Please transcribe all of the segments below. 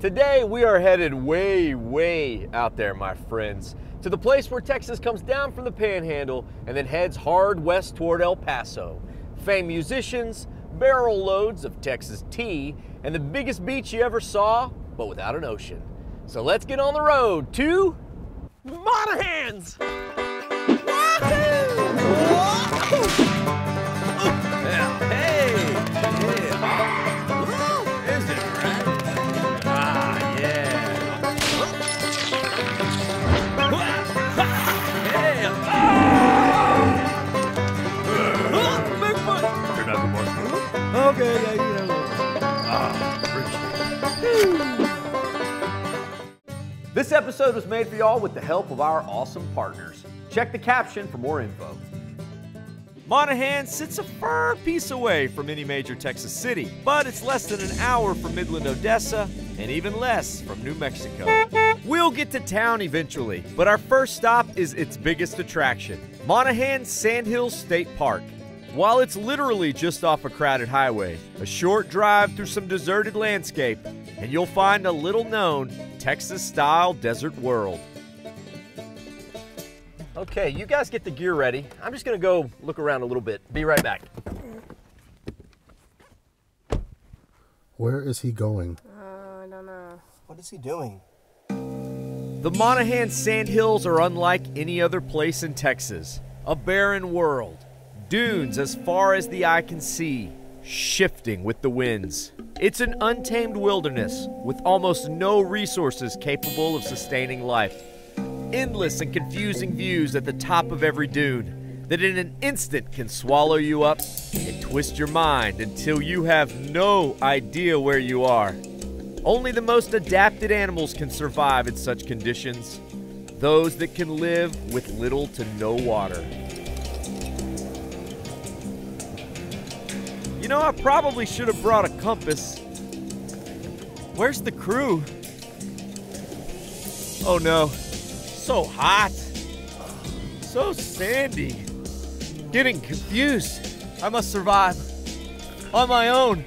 Today we are headed way, way out there, my friends, to the place where Texas comes down from the panhandle and then heads hard west toward El Paso. Famed musicians, barrel loads of Texas tea, and the biggest beach you ever saw, but without an ocean. So let's get on the road to Monahans! Yeah, This episode was made for y'all with the help of our awesome partners. Check the caption for more info. Monahans sits a far piece away from any major Texas city, but it's less than an hour from Midland, Odessa, and even less from New Mexico. We'll get to town eventually, but our first stop is its biggest attraction Monahans Sandhills State Park. While it's literally just off a crowded highway, a short drive through some deserted landscape, and you'll find a little known Texas style desert world. Okay, you guys get the gear ready. I'm just gonna go look around a little bit. Be right back. Where is he going? Uh, I don't know. What is he doing? The Monahans Sandhills are unlike any other place in Texas. A barren world. Dunes as far as the eye can see, shifting with the winds. It's an untamed wilderness with almost no resources capable of sustaining life. Endless and confusing views at the top of every dune that in an instant can swallow you up and twist your mind until you have no idea where you are. Only the most adapted animals can survive in such conditions. Those that can live with little to no water. You know, I probably should have brought a compass. Where's the crew? Oh no. So hot. So sandy. Getting confused. I must survive. On my own.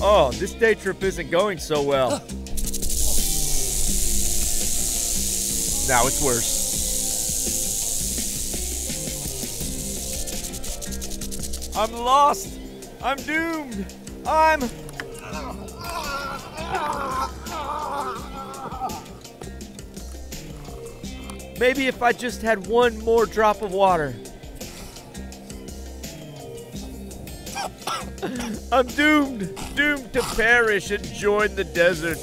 Oh, this day trip isn't going so well. Now it's worse. I'm lost. I'm doomed. I'm. Maybe if I just had one more drop of water. I'm doomed, doomed to perish and join the desert.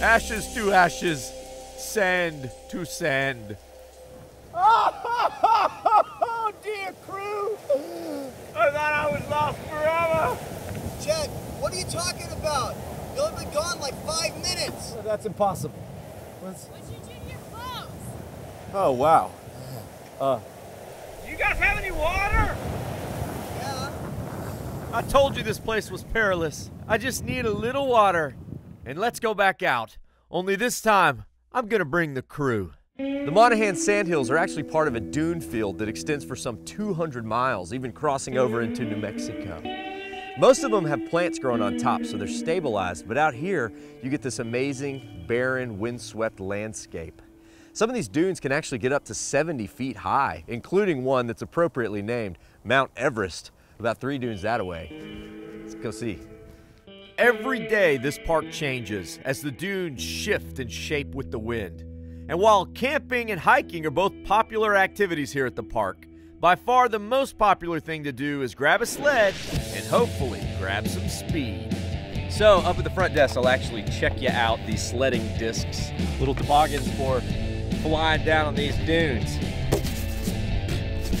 Ashes to ashes, sand to sand. Oh, dear crew! I thought I was lost forever. Chet, what are you talking about? You'll have been gone like five minutes. That's impossible. Let's... What'd you do to your clothes? Oh, wow. Uh, You guys have any water? Yeah. I told you this place was perilous. I just need a little water. And let's go back out. Only this time, I'm gonna bring the crew. The Monahans Sandhills are actually part of a dune field that extends for some 200 miles, even crossing over into New Mexico. Most of them have plants growing on top, so they're stabilized, but out here, you get this amazing, barren, windswept landscape. Some of these dunes can actually get up to 70 feet high, including one that's appropriately named Mount Everest, about three dunes that away. Let's go see. Every day, this park changes as the dunes shift and shape with the wind. And while camping and hiking are both popular activities here at the park, by far the most popular thing to do is grab a sled and hopefully grab some speed. So, up at the front desk, I'll actually check you out these sledding discs, little toboggans for flying down on these dunes.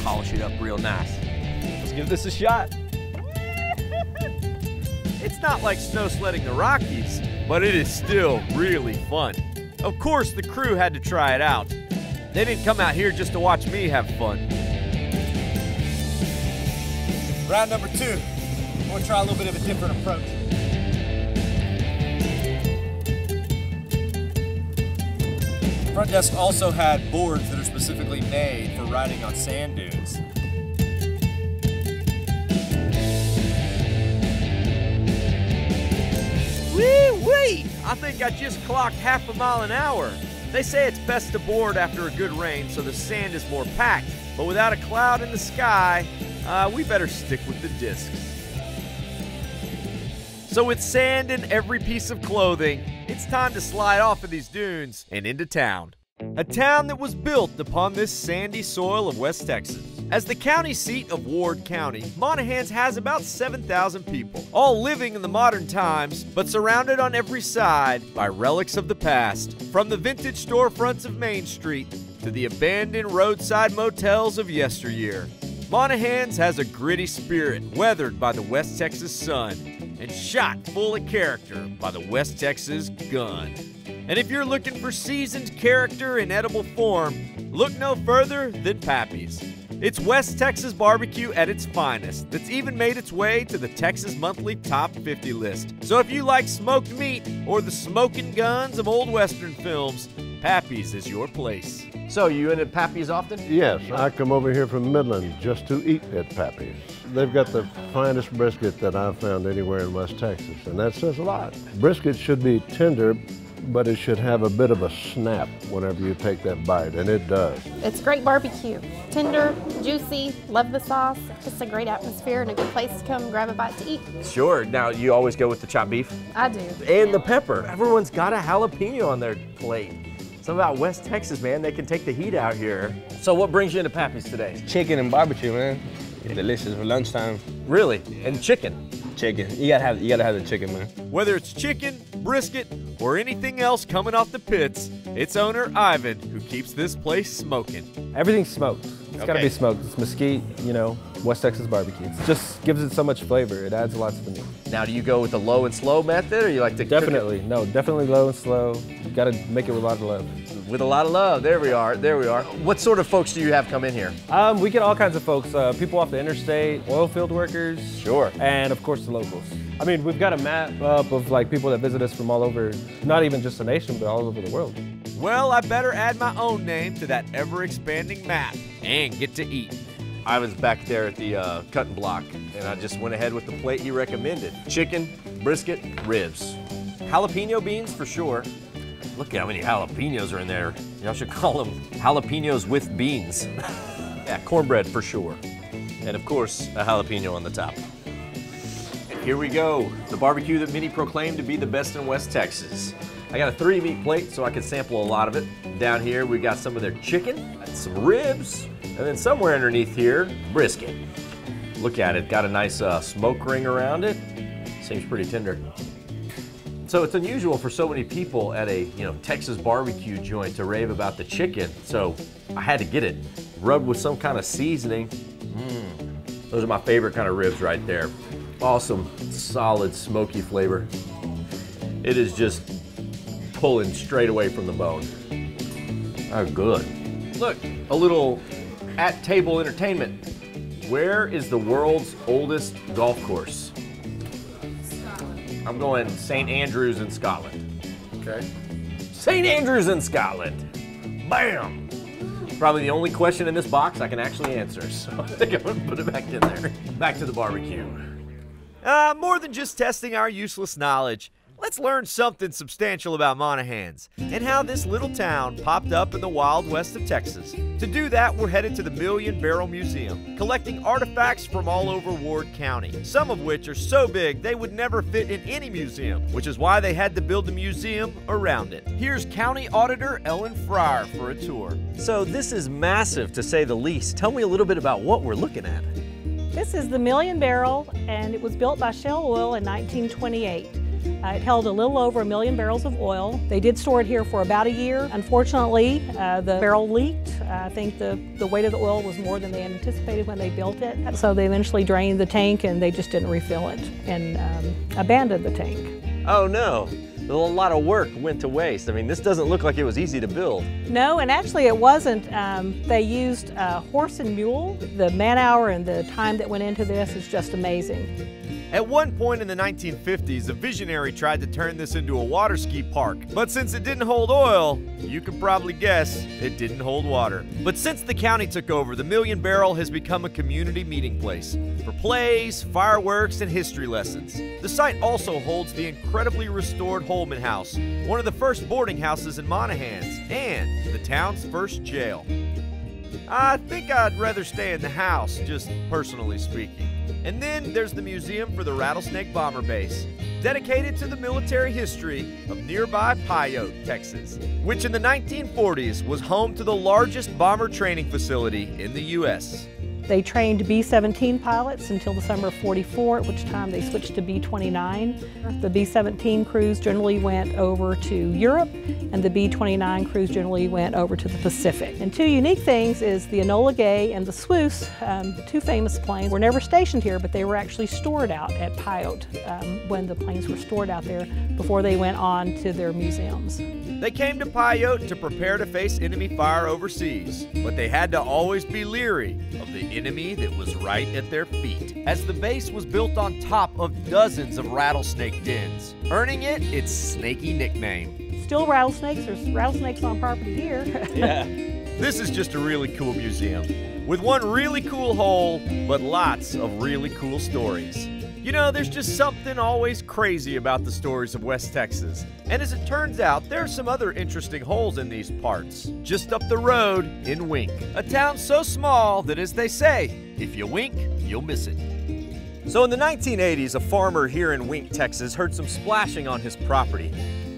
Polish it up real nice. Let's give this a shot. It's not like snow sledding the Rockies, but it is still really fun. Of course, the crew had to try it out. They didn't come out here just to watch me have fun. Round number two. To try a little bit of a different approach. Front desk also had boards that are specifically made for riding on sand dunes. I think I just clocked half a mile an hour. They say it's best to board after a good rain so the sand is more packed, but without a cloud in the sky, uh, we better stick with the discs. So, with sand in every piece of clothing, it's time to slide off of these dunes and into town. A town that was built upon this sandy soil of West Texas. As the county seat of Ward County, Monahans has about 7,000 people, all living in the modern times, but surrounded on every side by relics of the past, from the vintage storefronts of Main Street to the abandoned roadside motels of yesteryear. Monahans has a gritty spirit weathered by the West Texas sun and shot full of character by the West Texas gun. And if you're looking for seasoned character in edible form, look no further than Pappy's. It's West Texas barbecue at its finest that's even made its way to the Texas Monthly Top 50 list. So if you like smoked meat or the smoking guns of old Western films, Pappy's is your place. So you in at Pappy's often? Yes, I come over here from Midland just to eat at Pappy's. They've got the finest brisket that I've found anywhere in West Texas, and that says a lot. Brisket should be tender, but it should have a bit of a snap whenever you take that bite, and it does. It's great barbecue. Tender, juicy, love the sauce. Just a great atmosphere and a good place to come grab a bite to eat. Sure. Now you always go with the chopped beef I do. and the pepper. Everyone's got a jalapeno on their plate. Something about West Texas, man. They can take the heat out here. So what brings you into Pappy's today? Chicken and barbecue, man. Delicious for lunchtime. Really? And chicken. Chicken. You gotta have you gotta have the chicken, man. Whether it's chicken, brisket, or anything else coming off the pits, it's owner Ivan who keeps this place smoking. Everything's smoked. It's gotta be smoked. It's mesquite, you know, West Texas barbecue. It just gives it so much flavor. It adds a lot to the meat. Now, do you go with the low and slow method, or you like to cook it Definitely, no, definitely low and slow. You gotta make it with a lot of love. with a lot of love? There we are. There we are. What sort of folks do you have come in here? Um, we get all kinds of folks, uh, people off the interstate, oil field workers, Sure. and of course the locals. I mean, we've got a map up of like people that visit us from all over, not even just the nation, but all over the world. Well, I better add my own name to that ever expanding map and get to eat. I was back there at the uh, cutting block, and I just went ahead with the plate he recommended: chicken, brisket, ribs, jalapeno beans for sure. Look at how many jalapenos are in there. Y'all should call them jalapenos with beans. yeah, cornbread for sure, and of course a jalapeno on the top. Here we go, the barbecue that many proclaim to be the best in West Texas. I got a three meat plate so I can sample a lot of it. Down here we got some of their chicken, some ribs, and then somewhere underneath here, brisket. Look at it, got a nice uh, smoke ring around it. Seems pretty tender. So it's unusual for so many people at a you know Texas barbecue joint to rave about the chicken. So I had to get it rubbed with some kind of seasoning. Mm, those are my favorite kind of ribs right there. Awesome, solid, smoky flavor. It is just pulling straight away from the bone. Oh, good. Look, a little at table entertainment. Where is the world's oldest golf course? Scotland. I'm going St. Andrews in Scotland. Okay. St. Andrews in Scotland. Bam! Probably the only question in this box I can actually answer, so I think I'm gonna put it back in there. Back to the barbecue. Uh, more than just testing our useless knowledge, let's learn something substantial about Monahans and how this little town popped up in the wild west of Texas. To do that, we're headed to the Million Barrel Museum, collecting artifacts from all over Ward County, some of which are so big they would never fit in any museum, which is why they had to build a museum around it. Here's County Auditor Ellen Fryer for a tour. So this is massive to say the least. Tell me a little bit about what we're looking at. This is the Million Barrel, and it was built by Shell Oil in 1928. Uh, it held a little over a million barrels of oil. They did store it here for about a year. Unfortunately, uh, the barrel leaked. Uh, I think the, the weight of the oil was more than they anticipated when they built it. So they eventually drained the tank and they just didn't refill it and um, abandoned the tank. Oh no, a lot of work went to waste. I mean, this doesn't look like it was easy to build. No, and actually it wasn't. Um, they used uh, horse and mule. The man hour and the time that went into this is just amazing. At one point in the 1950s, a visionary tried to turn this into a water ski park, but since it didn't hold oil, you can probably guess it didn't hold water. But since the county took over, the Million Barrel has become a community meeting place for plays, fireworks, and history lessons. The site also holds the incredibly restored Holman House, one of the first boarding houses in Monahans, and the town's first jail. I think I'd rather stay in the house, just personally speaking. And then there's the Museum for the Rattlesnake Bomber Base, dedicated to the military history of nearby Pyote, Texas, which in the 1940s was home to the largest bomber training facility in the U.S. They trained B-17 pilots until the summer of 44, at which time they switched to B-29. The B-17 crews generally went over to Europe, and the B-29 crews generally went over to the Pacific. And two unique things is the Enola Gay and the Swoose, um, two famous planes, were never stationed here, but they were actually stored out at Pyote um, when the planes were stored out there before they went on to their museums. They came to Pyote to prepare to face enemy fire overseas, but they had to always be leery of the enemy that was right at their feet, as the base was built on top of dozens of rattlesnake dens, earning it its snaky nickname. Still rattlesnakes, there's rattlesnakes on property here. yeah. This is just a really cool museum, with one really cool hole, but lots of really cool stories. You know, there's just something always crazy about the stories of West Texas. And as it turns out, there are some other interesting holes in these parts. Just up the road in Wink, a town so small that, as they say, if you wink, you'll miss it. So in the 1980s, a farmer here in Wink, Texas heard some splashing on his property.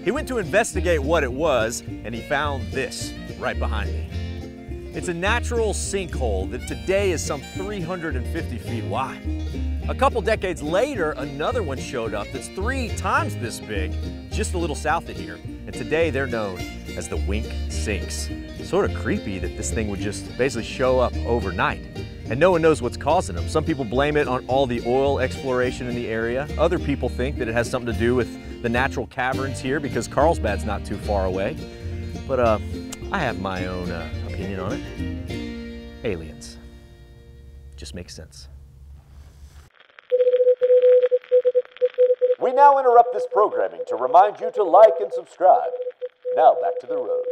He went to investigate what it was, and he found this right behind me. It's a natural sinkhole that today is some 350 feet wide. A couple decades later, another one showed up that's three times this big, just a little south of here. And today they're known as the Wink Sinks. Sort of creepy that this thing would just basically show up overnight. And no one knows what's causing them. Some people blame it on all the oil exploration in the area. Other people think that it has something to do with the natural caverns here because Carlsbad's not too far away. But uh, I have my own uh, opinion on it. Aliens. Just makes sense. We now interrupt this programming to remind you to like and subscribe. Now back to the road.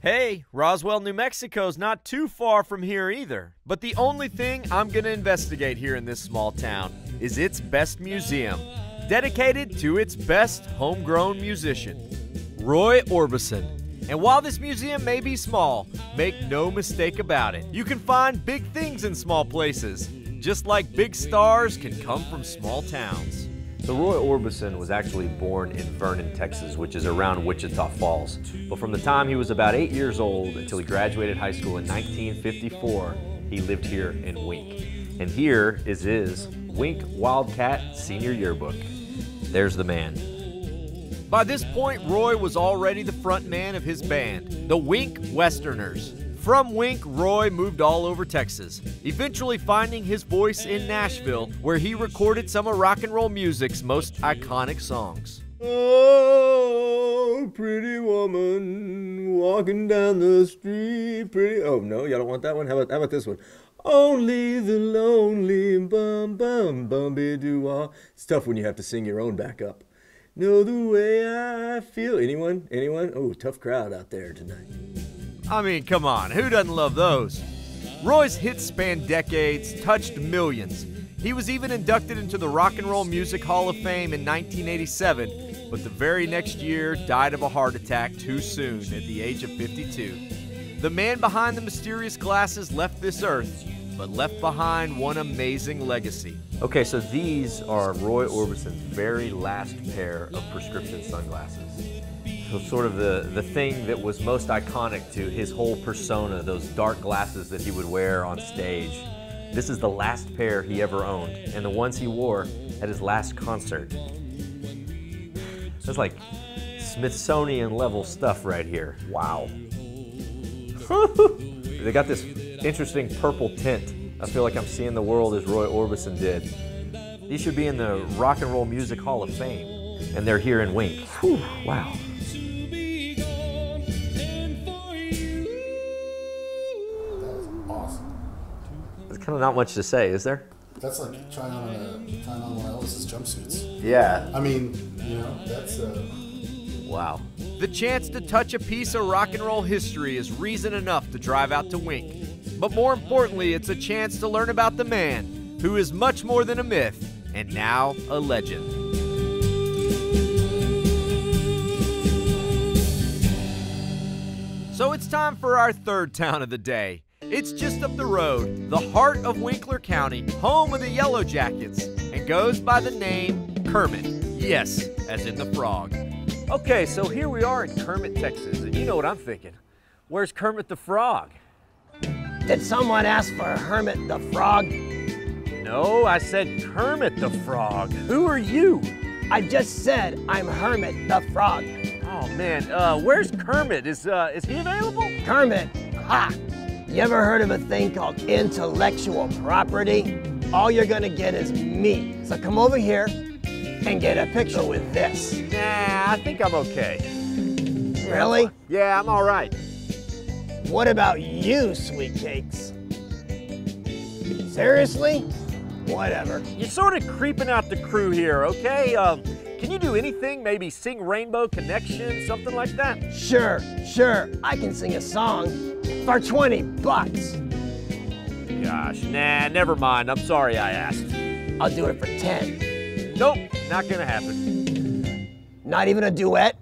Hey, Roswell, New Mexico's not too far from here either. But the only thing I'm going to investigate here in this small town is its best museum, dedicated to its best homegrown musician, Roy Orbison. And while this museum may be small, make no mistake about it, you can find big things in small places, just like big stars can come from small towns. So Roy Orbison was actually born in Vernon, Texas, which is around Wichita Falls. But from the time he was about eight years old until he graduated high school in 1954, he lived here in Wink. And here is his Wink Wildcat Senior Yearbook. There's the man. By this point, Roy was already the front man of his band, the Wink Westerners. From Wink, Roy moved all over Texas, eventually finding his voice in Nashville, where he recorded some of rock and roll music's most iconic songs. Oh, pretty woman walking down the street. Pretty. Oh no, y'all don't want that one. How about how about this one? Only the lonely bum bum bumby doo wah. It's tough when you have to sing your own backup. Know the way I feel. Anyone? Anyone? Oh, tough crowd out there tonight. I mean, come on, who doesn't love those? Roy's hits spanned decades, touched millions. He was even inducted into the Rock and Roll Music Hall of Fame in 1987, but the very next year died of a heart attack too soon at the age of 52. The man behind the mysterious glasses left this earth, but left behind one amazing legacy. Okay, so these are Roy Orbison's very last pair of prescription sunglasses. So sort of the, the thing that was most iconic to his whole persona, those dark glasses that he would wear on stage. This is the last pair he ever owned, and the ones he wore at his last concert. That's like Smithsonian level stuff right here. Wow. they got this interesting purple tint. I feel like I'm seeing the world as Roy Orbison did. These should be in the Rock and Roll Music Hall of Fame, and they're here in Wink. Whew, wow. Kind of not much to say, is there? That's like trying on a trying on one of Elvis's jumpsuits. Yeah. I mean, you know, that's uh, Wow. The chance to touch a piece of rock and roll history is reason enough to drive out to Wink. But more importantly, it's a chance to learn about the man who is much more than a myth and now a legend. So it's time for our third town of the day. It's just up the road, the heart of Winkler County, home of the Yellow Jackets, and goes by the name Kermit. Yes, as in the frog. Okay, so here we are in Kermit, Texas, and you know what I'm thinking. Where's Kermit the Frog? Did someone ask for Hermit the Frog? No, I said Kermit the Frog. Who are you? I just said I'm Hermit the Frog. Oh man, uh, where's Kermit? Is uh, is he available? Kermit, ha! You ever heard of a thing called intellectual property? All you're gonna get is me. So come over here and get a picture with this. Nah, I think I'm okay. Really? Yeah, I'm all right. What about you, sweet cakes? Seriously? Whatever. You're sort of creeping out the crew here, okay? Um, can you do anything? Maybe sing Rainbow Connection, something like that? Sure, sure. I can sing a song for 20 bucks. Gosh, nah, never mind. I'm sorry I asked. I'll do it for 10. Nope, not gonna happen. Not even a duet?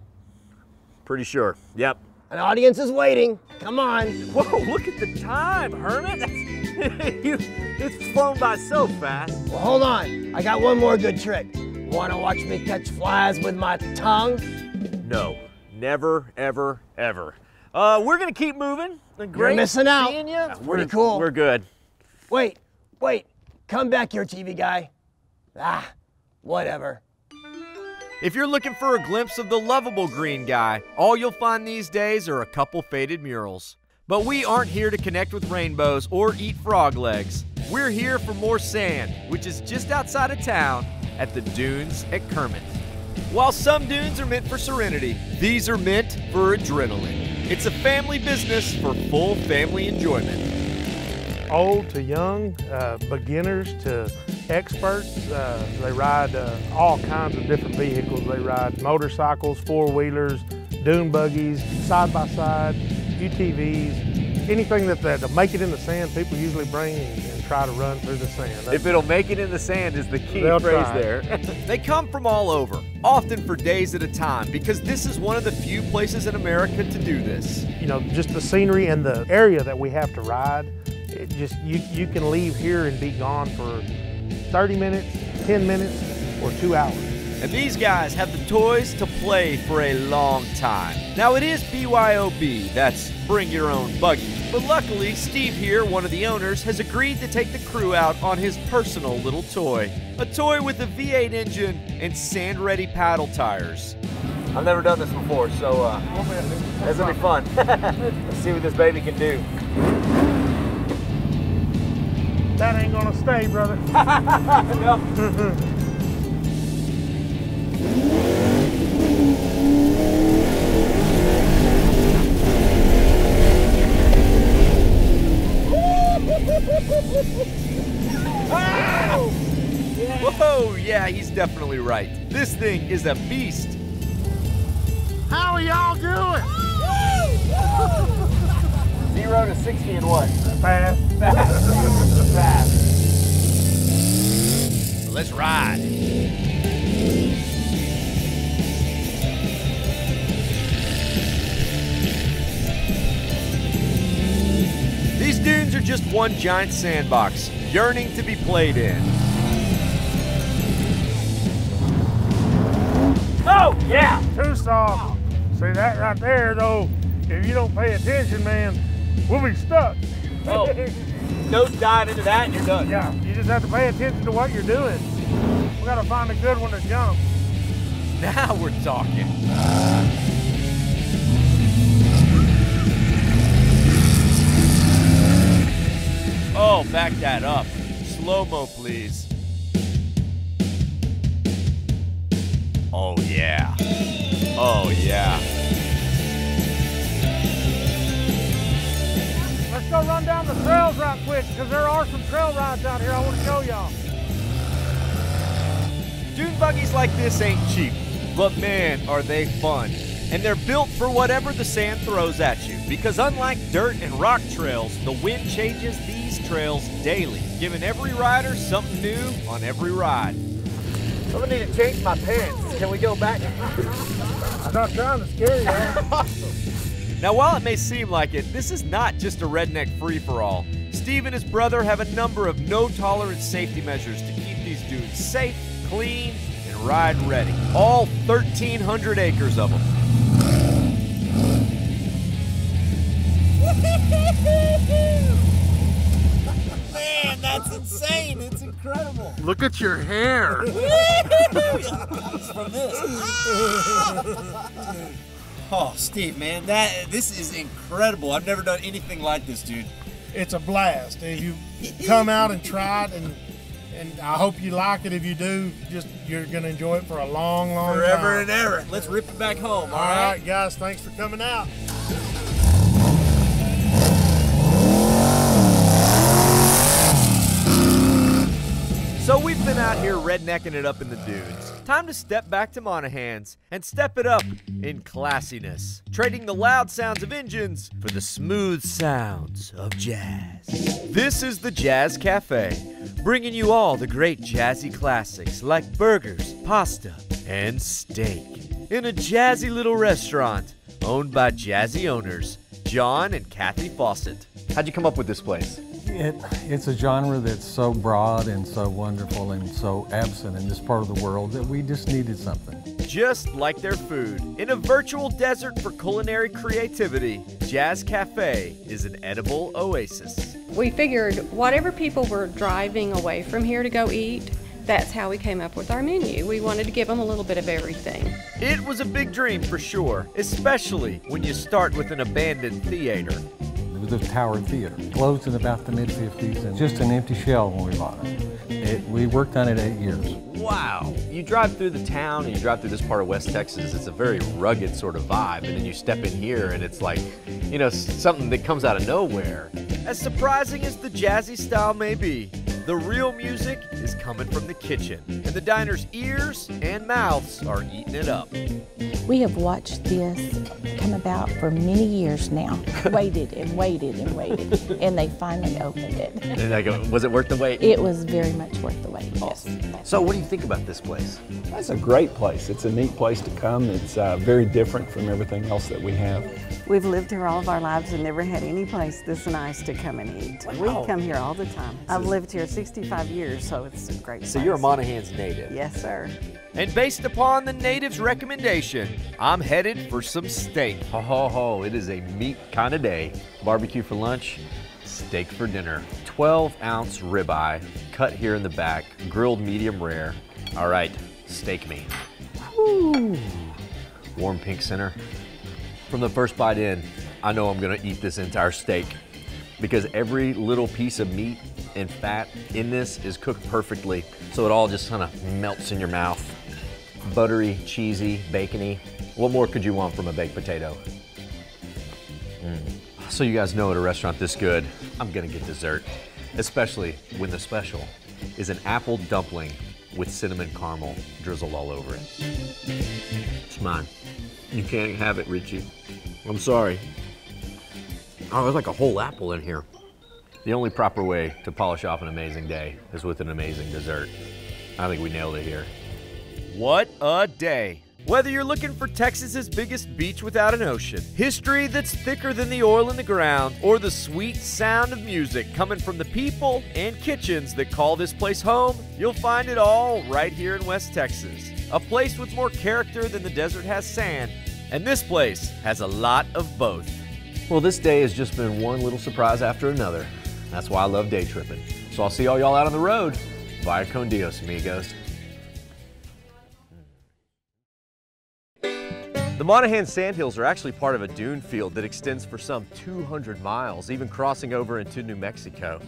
Pretty sure. Yep. An audience is waiting. Come on. Whoa, look at the time, Hermit. you, it's flown by so fast. Well, hold on. I got one more good trick. Wanna watch me catch flies with my tongue? No, never, ever, ever. Uh, we're gonna keep moving. Great You're missing out. seeing you. We're, pretty cool. We're good. Wait, wait. Come back here, TV guy. Ah, whatever. If you're looking for a glimpse of the lovable green guy, all you'll find these days are a couple faded murals. But we aren't here to connect with rainbows or eat frog legs. We're here for more sand, which is just outside of town at the dunes at Kermit. While some dunes are meant for serenity, these are meant for adrenaline. It's a family business for full family enjoyment. old to young, uh, beginners to experts. Uh, they ride uh, all kinds of different vehicles. They ride motorcycles, four wheelers, dune buggies, side by side, UTVs, anything that, that to make it in the sand. People usually bring try to run through the sand. If it'll make it in the sand is the key They'll phrase try. there. They come from all over, often for days at a time, because this is one of the few places in America to do this. you know, just the scenery and the area that we have to ride. It just you you can leave here and be gone for 30 minutes, 10 minutes, or two hours. And these guys have the toys to play for a long time. Now it is BYOB, that's bring your own buggy. But luckily, Steve here, one of the owners, has agreed to take the crew out on his personal little toy. A toy with a V8 engine and sand ready paddle tires. I've never done this before, so uh, this will be fun. Let's see what this baby can do. That ain't gonna stay, brother. Whoa, yeah, he's definitely right. This thing is a beast. How are y'all doing? Zero to 60 in what? Fast. Fast. Let's ride. These dunes are just one giant sandbox, yearning to be played in. Oh, yeah. Too soft. See that right there, though? If you don't pay attention, man, we'll be stuck. Oh, nose dive into that and you're done. Yeah, you just have to pay attention to what you're doing. We gotta find a good one to jump. Now we're talking. Oh, back that up. Slow mo, please. Oh, yeah. Oh, yeah. Let's go run down the trails right quick, because there are some trail rides out here I want to show y'all. Dune buggies like this ain't cheap, but man, are they fun. And they're built for whatever the sand throws at you, because unlike dirt and rock trails, the wind changes these trails daily, giving every rider something new on every ride. I'm gonna need to change my pants. Can we go back? I'm not trying to scare you. Now, while it may seem like it, this is not just a redneck free for all. Steve and his brother have a number of no tolerance safety measures to keep these dudes safe, clean, and ride ready. All 1,300 acres of them. Man, that's insane. It's incredible. Look at your hair. From this. Ah! Oh, Steve, man, that this is incredible. I've never done anything like this, dude. It's a blast. If you come out and try it, and and I hope you like it. If you do, just you're gonna enjoy it for a long, long Forever time. and ever. Let's rip it back home. All right, guys. Thanks for coming out. So we've been out here rednecking it up in the dunes. Time to step back to Monahans and step it up in classiness, trading the loud sounds of engines for the smooth sounds of jazz. This is the Jazz Cafe, bringing you all the great jazzy classics like burgers, pasta, and steak in a jazzy little restaurant owned by jazzy owners John and Kathy Fawcett. How'd you come up with this place? It, it's a genre that's so broad and so wonderful and so absent in this part of the world that we just needed something. Just like their food, in a virtual desert for culinary creativity, Jazz Cafe is an edible oasis. We figured whatever people were driving away from here to go eat, that's how we came up with our menu. We wanted to give them a little bit of everything. It was a big dream for sure, especially when you start with an abandoned theater. It was the Tower Theater, closed in about the mid 50s and just an empty shell when we bought it. it. We worked on it eight years. Wow. You drive through the town and you drive through this part of West Texas, it's a very rugged sort of vibe. And then you step in here and it's like, you know, something that comes out of nowhere. As surprising as the jazzy style may be, the real music is coming from the kitchen, and the diner's ears and mouths are eating it up. We have watched this come about for many years now. waited and waited and waited, and they finally opened it. And I go, was it worth the wait? It was very much worth the wait. Yes. So, what do you think about this place? That's a great place. It's a neat place to come. It's uh, very different from everything else that we have. We've lived here all of our lives and never had any place this nice to come and eat. Wow. We come here all the time. I've lived here 65 years, so it's a great So, place. you're a Monahans native. Yes, sir. And based upon the native's recommendation, I'm headed for some steak. Ho ho ho, it is a meat kind of day. Barbecue for lunch, steak for dinner. 12 ounce ribeye, cut here in the back, grilled medium rare. All right, steak meat. Whew. Warm pink center. From the first bite in, I know I'm gonna eat this entire steak because every little piece of meat and fat in this is cooked perfectly so it all just kind of melts in your mouth. Buttery, cheesy, bacony. What more could you want from a baked potato? Mm. So you guys know at a restaurant this good, I'm gonna get dessert, especially when the special is an apple dumpling with cinnamon caramel drizzled all over it. It's mine. You can't have it, Richie. I'm sorry. Oh, there's like a whole apple in here. The only proper way to polish off an amazing day is with an amazing dessert. I think we nailed it here. What a day! Whether you're looking for Texas's biggest beach without an ocean, history that's thicker than the oil in the ground, or the sweet sound of music coming from the people and kitchens that call this place home, you'll find it all right here in West Texas. A place with more character than the desert has sand, and this place has a lot of both. Well, this day has just been one little surprise after another. That's why I love day tripping. So I'll see all y'all out on the road. Via con Dios, amigos. The Monahans Sandhills are actually part of a dune field that extends for some 200 miles, even crossing over into New Mexico.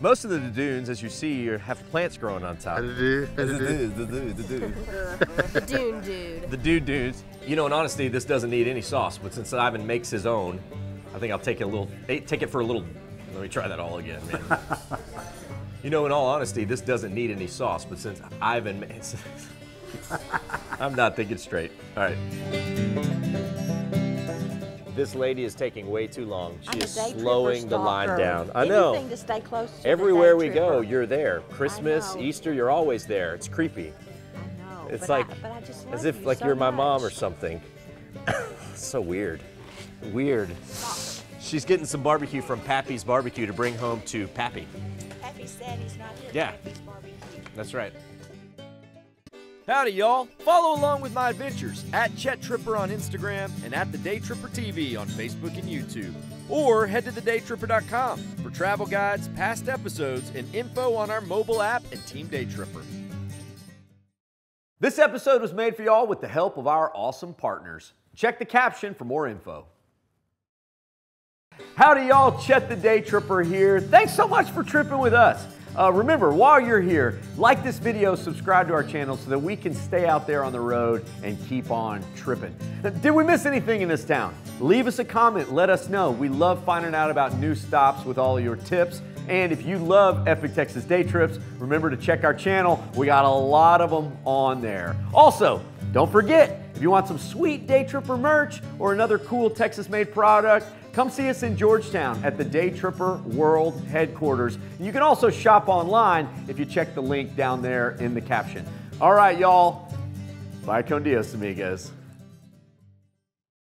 Most of the dunes, as you see, are- have plants growing on top. The Dune Dude. The dude dudes. You know, in honesty, this doesn't need any sauce, but since Ivan makes his own, I think I'll take it a little, eh, take it for a little, let me try that all again, man. you know, in all honesty, this doesn't need any sauce, but since Ivan, ma- I'm not thinking straight. All right. This lady is taking way too long. She I'm is slowing the line down. I know. Anything to stay close to Everywhere we go, you're there. Christmas. Easter, you're always there. It's creepy. I know, It's like I just as if you like so you're my mom or something. so weird. Weird. She's getting some barbecue from Pappy's Barbecue to bring home to Pappy. Happy said he's not here. Yeah. That's right. Howdy, y'all. Follow along with my adventures at Chet Tripper on Instagram and at The Day Tripper TV on Facebook and YouTube. Or head to thedaytripper.com for travel guides, past episodes, and info on our mobile app and Team Day Tripper. This episode was made for y'all with the help of our awesome partners. Check the caption for more info. Howdy, y'all. Chet the Day Tripper here. Thanks so much for tripping with us. Uh, remember, while you're here, like this video, subscribe to our channel so that we can stay out there on the road and keep on tripping. Did we miss anything in this town? Leave us a comment, let us know. We love finding out about new stops with all your tips. And if you love Epic Texas Day Trips, remember to check our channel. We got a lot of them on there. Also, don't forget, if you want some sweet Day Tripper merch or another cool Texas made product, come see us in Georgetown at the Day Tripper World headquarters. You can also shop online if you check the link down there in the caption. All right, y'all. Bye con dios, amigos.